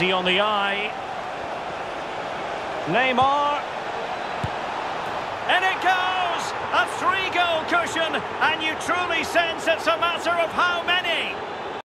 easy on the eye. Neymar. And it goes! A three-goal cushion, and you truly sense it's a matter of how many.